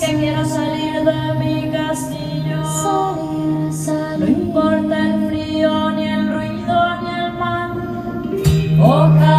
que quiero salir de mi castillo. Salir, salir. No importa el frío, ni el ruido, ni el mar. Ojalá